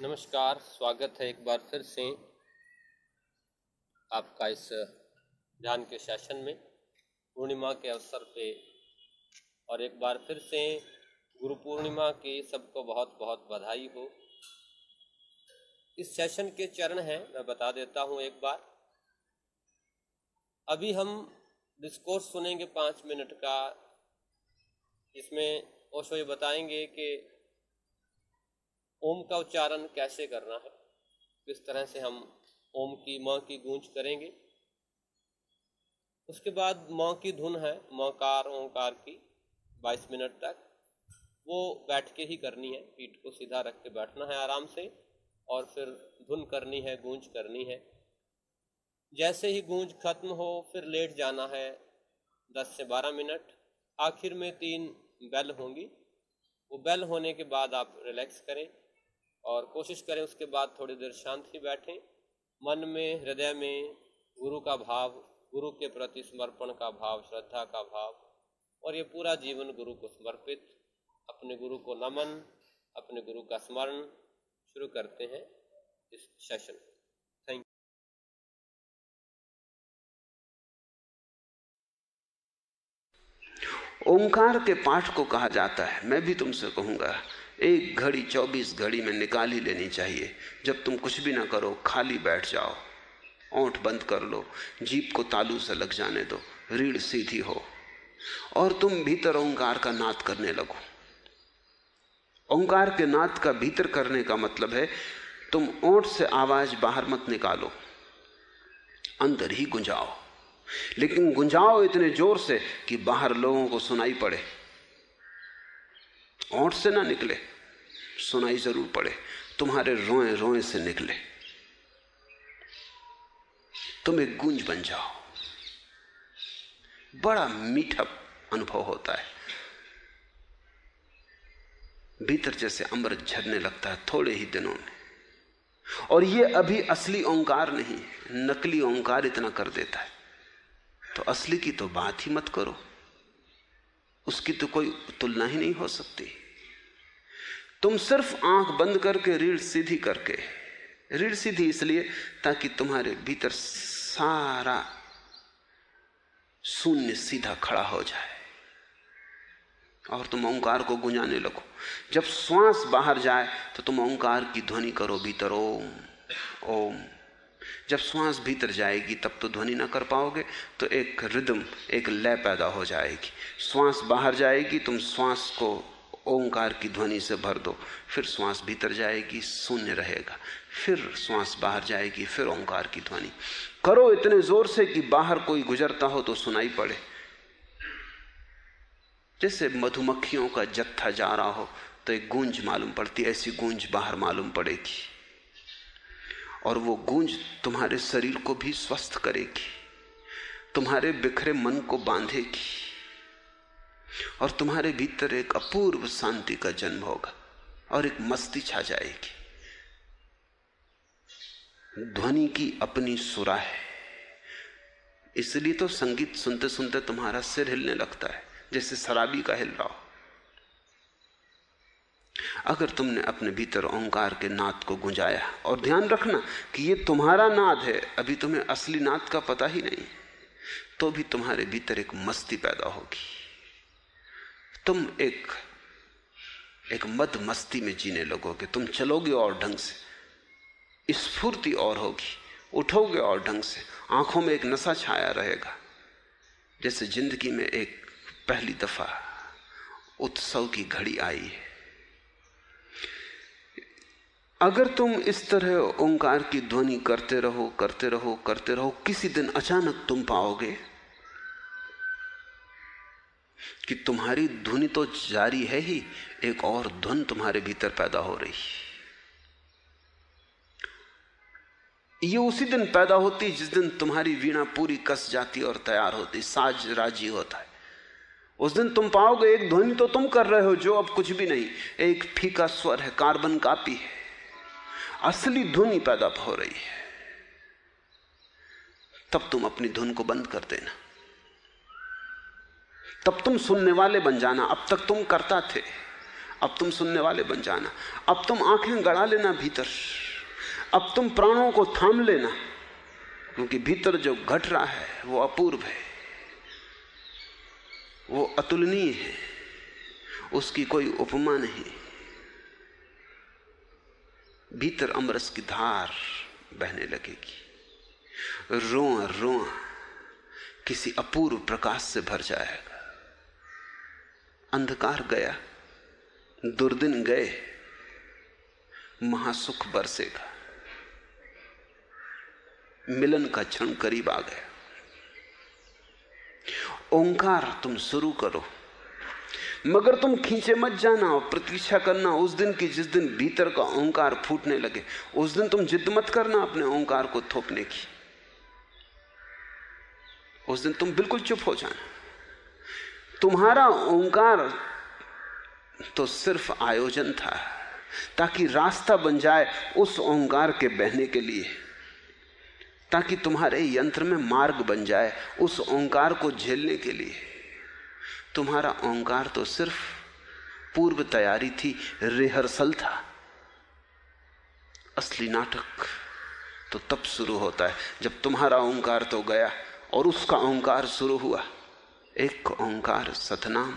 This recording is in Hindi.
नमस्कार, स्वागत है एक बार फिर से आपका इस ध्यान के सेशन में, पूर्णिमा के अवसर पे। और एक बार फिर से गुरु पूर्णिमा की सबको बहुत बहुत बधाई हो। इस सेशन के चरण हैं, मैं बता देता हूँ एक बार। अभी हम डिस्कोर्स सुनेंगे पाँच मिनट का, इसमें ओशो ये बताएँगे कि ओम का उच्चारण कैसे करना है? किस तरह से हम ओम की माँ की गूंज करेंगे? उसके बाद माँ की धुन है मौकार ओंकार की 22 मिनट तक। वो बैठ के ही करनी है, पीठ को सीधा रख के बैठना है आराम से, और फिर धुन करनी है, गूंज करनी है। जैसे ही गूंज खत्म हो, फिर लेट जाना है 10 से 12 मिनट। आखिर में तीन बेल होंगी। वो बेल होने के बाद आप रिलैक्स करें। और कोशिश करें उसके बाद थोड़ी देर शांत बैठें। मन में, हृदय में गुरु का भाव, गुरु के प्रति समर्पण का भाव, श्रद्धा का भाव और ये पूरा जीवन गुरु को समर्पित, अपने गुरु को नमन, अपने गुरु का स्मरण शुरू करते हैं इस सेशन। ओंकार के पाठ को कहा जाता है। मैं भी तुमसे कहूँगा एक घड़ी, चौबीस घड़ी में निकाल ही लेनी चाहिए। जब तुम कुछ भी ना करो, खाली बैठ जाओ, ओंठ बंद कर लो, जीप को तालू से लग जाने दो, रीढ़ सीधी हो, और तुम भीतर ओंकार का नाद करने लगो। ओंकार के नाद का भीतर करने का मतलब है, तुम ओंठ से आवाज़ बाहर मत निकालो, अंदर ही गुंजाओ। लेकिन गुंजाओ इतने ज़ोर से कि बाहर लोगों को सुनाई पड़े। ओंठ से ना निकले। सुनाई ज़रूर पड़े। तुम्हारे रोए रोए से निकले। तुम एक गूंज बन जाओ। बड़ा मीठा अनुभव होता है। भीतर जैसे अमृत झरने लगता है थोड़े ही दिनों में। और ये अभी असली ओंकार नहीं, नकली ओंकार इतना कर देता है। तो असली की तो बात ही मत करो। उसकी तो कोई तुलना ही नहीं हो सकती। तुम सिर्फ़ आँख बंद करके रीढ़ सीधी करके, रीढ़ सीधी इसलिए ताकि तुम्हारे भीतर सारा शून्य सीधा खड़ा हो जाए। और तुम ओंकार को गुंजाने लगो। जब श्वास बाहर जाए तो तुम ओंकार की ध्वनि करो भीतर, ओम ओम। जब श्वास भीतर जाएगी, तब तो ध्वनि ना कर पाओगे तो एक रिदम एक लय पैदा हो जाएगी। श्वास बाहर जाएगी, तुम श्वास को ओंकार की ध्वनि से भर दो, फिर श्वास भीतर जाएगी, शून्य रहेगा। फिर श्वास बाहर जाएगी, फिर ओंकार की ध्वनि। करो इतने ज़ोर से कि बाहर कोई गुजरता हो तो सुनाई पड़े। जैसे मधुमक्खियों का जत्था जा रहा हो तो एक गूंज मालूम पड़ती, ऐसी गूंज बाहर मालूम पड़ेगी। और वो गूंज तुम्हारे शरीर को भी स्वस्थ करेगी, तुम्हारे बिखरे मन को बांधेगी, और तुम्हारे भीतर एक अपूर्व शांति का जन्म होगा और एक मस्ती छा जाएगी। ध्वनि की अपनी सुरा है। इसलिए तो संगीत सुनते सुनते तुम्हारा सिर हिलने लगता है, जैसे शराबी का हिल रहा हो। अगर तुमने अपने भीतर ओंकार के नाद को गुंजाया और ध्यान रखना कि ये तुम्हारा नाद है, अभी तुम्हें असली नाद का पता ही नहीं तो भी तुम्हारे भीतर एक मस्ती पैदा होगी। तुम एक एक मद मस्ती में जीने लगोगे। तुम चलोगे और ढंग से, स्फूर्ति और होगी। उठोगे और ढंग से, आँखों में एक नशा छाया रहेगा। जैसे ज़िंदगी में एक पहली दफ़ा उत्सव की घड़ी आई है। अगर तुम इस तरह ओंकार की ध्वनि करते रहो करते रहो करते रहो, किसी दिन अचानक तुम पाओगे कि तुम्हारी ध्वनि तो जारी है ही, एक और धुन तुम्हारे भीतर पैदा हो रही है। ये उसी दिन पैदा होती, जिस दिन तुम्हारी वीणा पूरी कस जाती और तैयार होती, साज राज़ी होता है। उस दिन तुम पाओगे, एक ध्वनि तो तुम कर रहे हो, जो अब कुछ भी नहीं, एक फीका स्वर है, कार्बन कापी है। असली धुनी पैदा हो रही है। तब तुम अपनी धुन को बंद कर देना। तब तुम सुनने वाले बन जाना। अब तक तुम करता थे। अब तुम सुनने वाले बन जाना। अब तुम आँखें गड़ा लेना भीतर। अब तुम प्राणों को थाम लेना। क्योंकि भीतर जो घट रहा है, वो अपूर्व है। वो अतुलनीय है। उसकी कोई उपमा नहीं। भीतर अमरस की धार बहने लगेगी। रोआ रोआ, किसी अपूर्व प्रकाश से भर जाएगा। अंधकार गया, दुर्दिन गए, महासुख बरसेगा। मिलन का क्षण करीब आ गया। ओंकार तुम शुरू करो। मगर तुम खींचे मत जाना और प्रतीक्षा करना, उस दिन की जिस दिन भीतर का ओंकार फूटने लगे, उस दिन तुम जिद मत करना अपने ओंकार को थोपने की। उस दिन तुम बिल्कुल चुप हो जाना। तुम्हारा ओंकार तो सिर्फ़ आयोजन था, ताकि रास्ता बन जाए उस ओंकार के बहने के लिए, ताकि तुम्हारे यंत्र में मार्ग बन जाए उस ओंकार को झेलने के लिए। तुम्हारा ओंकार तो सिर्फ़ पूर्व तैयारी थी, रिहर्सल था। असली नाटक तो तब शुरू होता है, जब तुम्हारा ओंकार तो गया और उसका ओंकार शुरू हुआ। एक ओंकार सतनाम।